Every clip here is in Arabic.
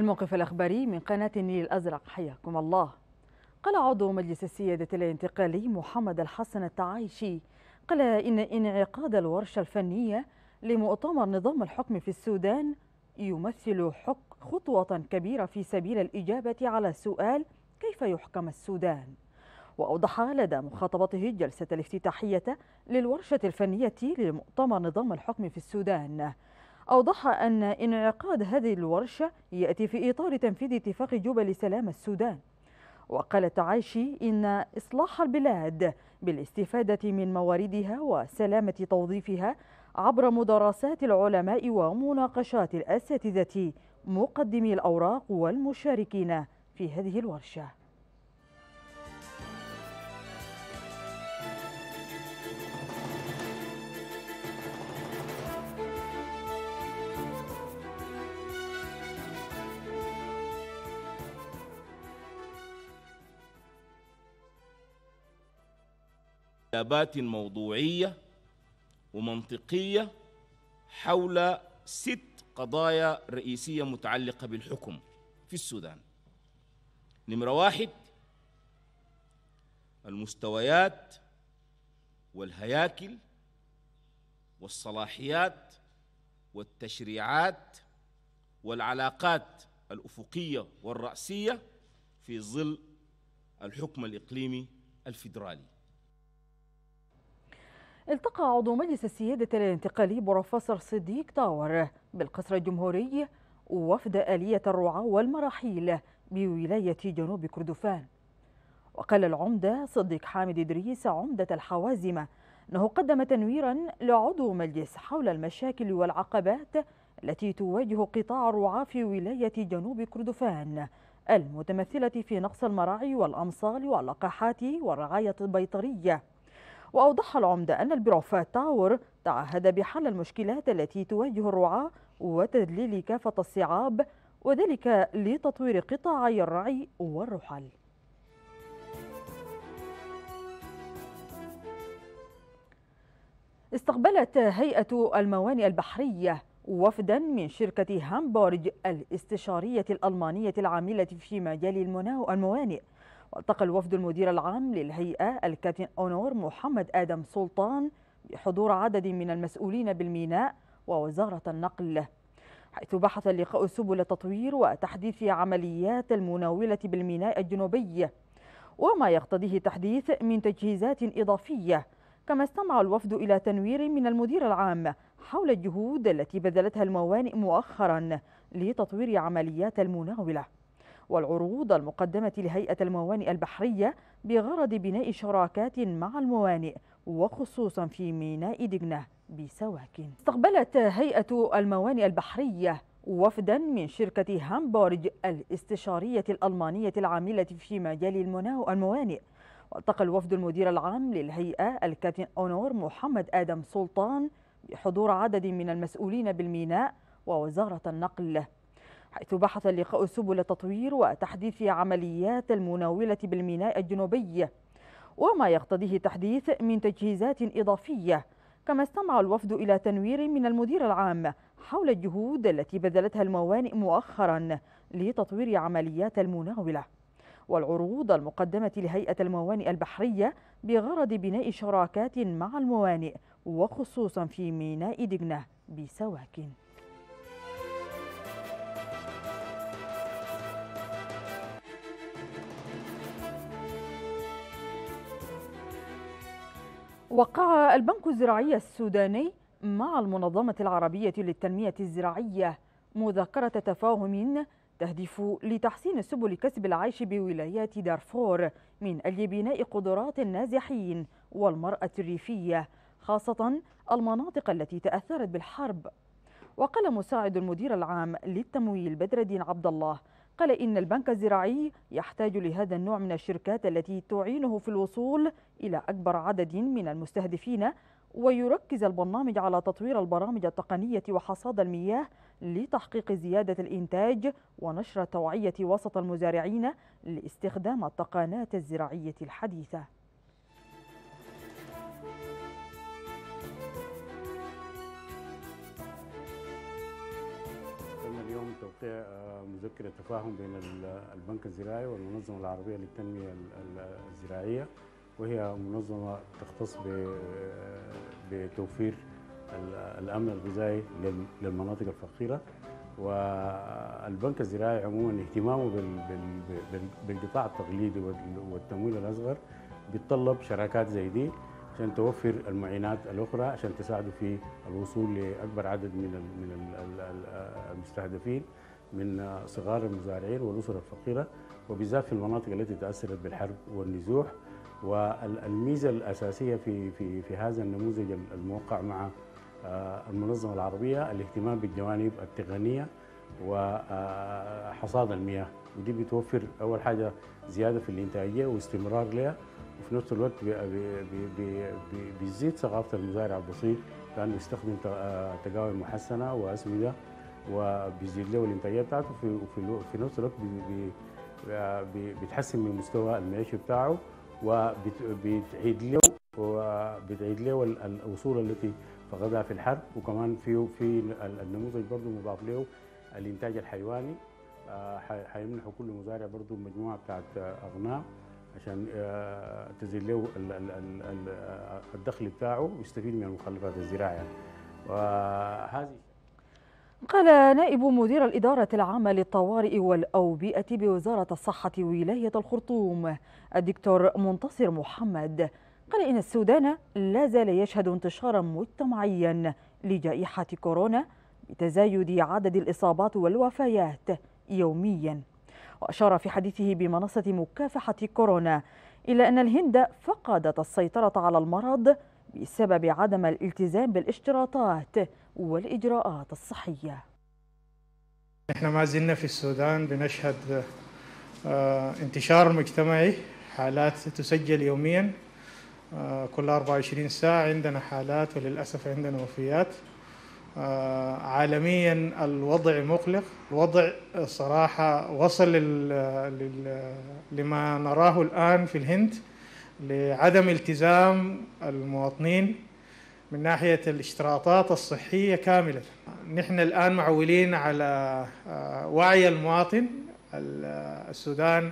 الموقف الأخباري من قناة النيل الأزرق حياكم الله. قال عضو مجلس السيادة الانتقالي محمد الحسن التعايشي قال إن انعقاد الورشة الفنية لمؤتمر نظام الحكم في السودان يمثل خطوة كبيرة في سبيل الإجابة على سؤال كيف يحكم السودان؟ وأوضح لدى مخاطبته الجلسة الافتتاحية للورشة الفنية لمؤتمر نظام الحكم في السودان. أوضح أن انعقاد هذه الورشة يأتي في إطار تنفيذ اتفاق جوبا لسلام السودان. وقال تعايشي إن إصلاح البلاد بالاستفادة من مواردها وسلامة توظيفها عبر مدارسات العلماء ومناقشات الأساتذة مقدمي الأوراق والمشاركين في هذه الورشة. إجابات موضوعية ومنطقية حول ست قضايا رئيسية متعلقة بالحكم في السودان. نمرة واحد المستويات والهياكل والصلاحيات والتشريعات والعلاقات الأفقية والرأسية في ظل الحكم الإقليمي الفيدرالي. التقى عضو مجلس السيادة الانتقالي بروفيسور صديق طاور بالقصر الجمهوري وفد آلية الرعاة والمراحيل بولاية جنوب كردفان. وقال العمدة صديق حامد إدريس عمدة الحوازمة أنه قدم تنويرا لعضو مجلس حول المشاكل والعقبات التي تواجه قطاع الرعاة في ولاية جنوب كردفان المتمثلة في نقص المراعي والأمصال واللقاحات والرعاية البيطرية. وأوضح العمدة أن البروفات تاور تعهد بحل المشكلات التي تواجه الرعاة وتذليل كافة الصعاب وذلك لتطوير قطاعي الرعي والرحل. استقبلت هيئة الموانئ البحرية وفدا من شركة هامبورج الاستشارية الألمانية العاملة في مجال الموانئ. وألتقى الوفد المدير العام للهيئة الكابتن أونور محمد آدم سلطان بحضور عدد من المسؤولين بالميناء ووزارة النقل حيث بحث اللقاء سبل تطوير وتحديث عمليات المناولة بالميناء الجنوبي وما يقتضيه تحديث من تجهيزات إضافية كما استمع الوفد إلى تنوير من المدير العام حول الجهود التي بذلتها الموانئ مؤخرا لتطوير عمليات المناولة. والعروض المقدمة لهيئة الموانئ البحرية بغرض بناء شراكات مع الموانئ وخصوصا في ميناء دجنة بسواكن استقبلت هيئة الموانئ البحرية وفدا من شركة هامبورج الاستشارية الألمانية العاملة في مجال الموانئ. والتقى الوفد المدير العام للهيئة الكابتن أونور محمد آدم سلطان بحضور عدد من المسؤولين بالميناء ووزارة النقل. حيث بحث اللقاء سبل تطوير وتحديث عمليات المناولة بالميناء الجنوبي وما يقتضيه تحديث من تجهيزات إضافية كما استمع الوفد إلى تنوير من المدير العام حول الجهود التي بذلتها الموانئ مؤخرا لتطوير عمليات المناولة والعروض المقدمة لهيئة الموانئ البحرية بغرض بناء شراكات مع الموانئ وخصوصا في ميناء دجنة بسواكن. وقع البنك الزراعي السوداني مع المنظمة العربية للتنمية الزراعية مذكرة تفاهم تهدف لتحسين سبل كسب العيش بولايات دارفور من أجل بناء قدرات النازحين والمرأة الريفية خاصة المناطق التي تأثرت بالحرب. وقال مساعد المدير العام للتمويل بدر الدين عبد الله قال إن البنك الزراعي يحتاج لهذا النوع من الشركات التي تعينه في الوصول إلى أكبر عدد من المستهدفين ويركز البرنامج على تطوير البرامج التقنية وحصاد المياه لتحقيق زيادة الإنتاج ونشر التوعية وسط المزارعين لاستخدام التقنات الزراعية الحديثة. تم توقيع مذكرة تفاهم بين البنك الزراعي والمنظمة العربية للتنمية الزراعية وهي منظمة تختص بتوفير الأمن الغذائي للمناطق الفقيرة. والبنك الزراعي عموما اهتمامه بالقطاع التقليدي والتمويل الأصغر بيتطلب شراكات زي دي عشان توفر المعينات الأخرى عشان تساعده في الوصول لأكبر عدد من المستهدفين من صغار المزارعين والأسر الفقيرة وبالذات في المناطق التي تأثرت بالحرب والنزوح. والميزة الأساسية في في في هذا النموذج الموقع مع المنظمة العربية الاهتمام بالجوانب التقنية وحصاد المياه. ودي بتوفر أول حاجة زيادة في الإنتاجية واستمرار لها وفي نفس الوقت بيزيد ثقافة المزارع البسيط لأنه يستخدم تقاوم محسنة وأسمدة وبيزيد له الانتاجية بتاعته في في نفس الوقت بيتحسن من مستوى المعيشي بتاعه وبتعيد له وبتعيد له الاصول التي فقدها في الحرب وكمان في في النموذج برضه مضاف له الإنتاج الحيواني. حيمنحوا كل مزارع برضه مجموعة بتاعت اغنام عشان تزيد له الدخل بتاعه ويستفيد من المخلفات الزراعيه وهذه قال نائب مدير الإدارة العامة للطوارئ والأوبئة بوزارة الصحة ولاية الخرطوم الدكتور منتصر محمد. قال إن السودان لا زال يشهد انتشارا مجتمعيا لجائحة كورونا بتزايد عدد الإصابات والوفيات يوميا. وأشار في حديثه بمنصة مكافحة كورونا إلى أن الهند فقدت السيطرة على المرض بسبب عدم الالتزام بالاشتراطات والإجراءات الصحية نحن ما زلنا في السودان بنشهد انتشار مجتمعي حالات تسجل يوميا كل 24 ساعة عندنا حالات وللأسف عندنا وفيات عالميا الوضع مقلق الوضع صراحة وصل. لما نراه الآن في الهند لعدم التزام المواطنين من ناحية الاشتراطات الصحية كاملة نحن الآن معولين على وعي المواطن السودان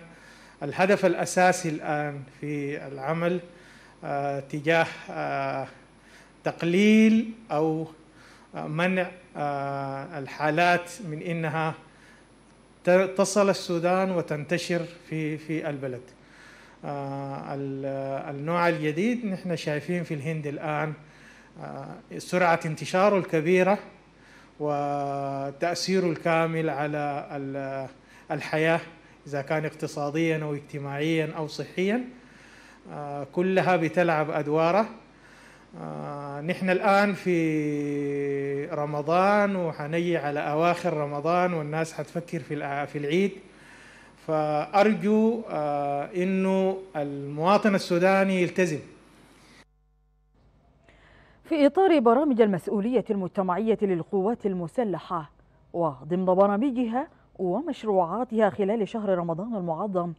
الهدف الأساسي الآن في العمل تجاه تقليل أو منع الحالات من إنها تصل السودان وتنتشر في في البلد. النوع الجديد نحن شايفين في الهند الآن سرعة انتشاره الكبيرة وتأثيره الكامل على الحياة إذا كان اقتصاديا أو اجتماعيا أو صحيا. كلها بتلعب أدواره. آه نحن الآن في رمضان وحنجي على أواخر رمضان والناس حتفكر في في العيد. فأرجو آه إنه المواطن السوداني يلتزم. في إطار برامج المسؤولية المجتمعية للقوات المسلحة وضمن برامجها ومشروعاتها خلال شهر رمضان المعظم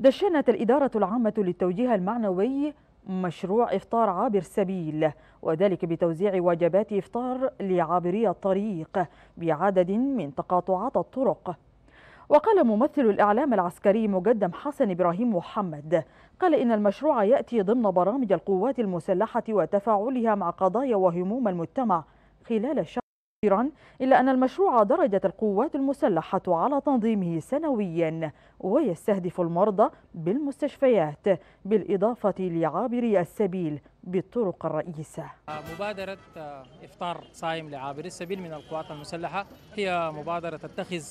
دشنت الإدارة العامة للتوجيه المعنوي مشروع إفطار عابر سبيل وذلك بتوزيع وجبات إفطار لعابري الطريق بعدد من تقاطعات الطرق. وقال ممثل الإعلام العسكري مقدم حسن إبراهيم محمد قال إن المشروع يأتي ضمن برامج القوات المسلحة وتفاعلها مع قضايا وهموم المجتمع. خلال الشهر إلا أن المشروع درجت القوات المسلحة على تنظيمه سنويا ويستهدف المرضى بالمستشفيات بالإضافة لعابري السبيل بالطرق الرئيسة. مبادرة إفطار صائم لعابري السبيل من القوات المسلحة هي مبادرة تتخذ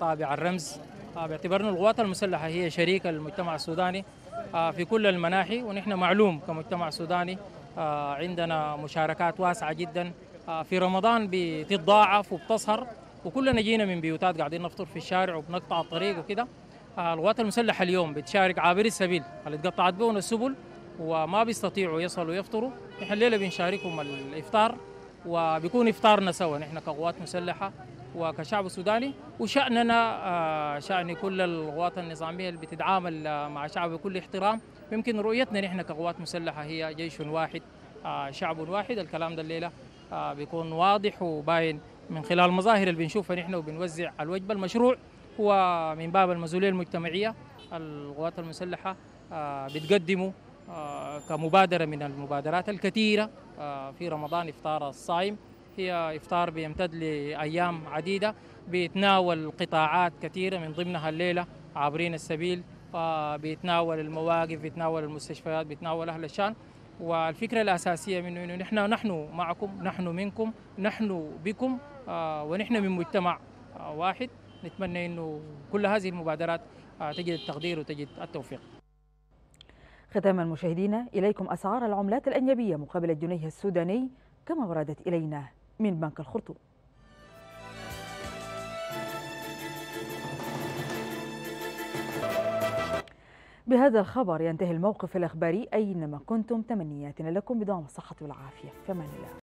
طابع الرمز. باعتبار أن القوات المسلحة هي شريك المجتمع السوداني في كل المناحي ونحن معلوم كمجتمع سوداني عندنا مشاركات واسعة جدا. في رمضان بتتضاعف وبتظهر وكلنا جينا من بيوتات قاعدين نفطر في الشارع وبنقطع الطريق وكده. القوات المسلحة اليوم بتشارك عابري السبيل اللي اتقطعت بهم السبل وما بيستطيعوا يصلوا يفطروا نحن الليلة بنشاركهم الإفطار وبيكون إفطارنا سوا نحن كقوات مسلحة. وكشعب سوداني وشأننا شأن كل القوات النظامية اللي بتتعامل مع شعب بكل احترام. يمكن رؤيتنا نحن كقوات مسلحة هي جيش واحد شعب واحد. الكلام ده الليلة بيكون واضح وباين من خلال المظاهر اللي بنشوفها نحن وبنوزع الوجبة المشروع هو من باب المسؤولية المجتمعية. القوات المسلحة آه، بتقدمه آه، كمبادرة من المبادرات الكثيرة آه، في رمضان إفطار الصائم هي إفطار بيمتد لأيام عديدة بيتناول قطاعات كثيرة من ضمنها الليلة عابرين السبيل بيتناول المواقف بيتناول المستشفيات بيتناول أهل الشان. والفكرة الأساسية منه إنه نحن نحن معكم نحن منكم نحن بكم ونحن من مجتمع واحد. نتمنى إنه كل هذه المبادرات تجد التقدير وتجد التوفيق. ختاما مشاهدينا إليكم أسعار العملات الاجنبيه مقابل الجنيه السوداني كما وردت إلينا. من بنك الخرطوم. بهذا الخبر ينتهي الموقف الإخباري. أينما كنتم تمنياتنا لكم بدوام الصحة والعافية. في أمان الله.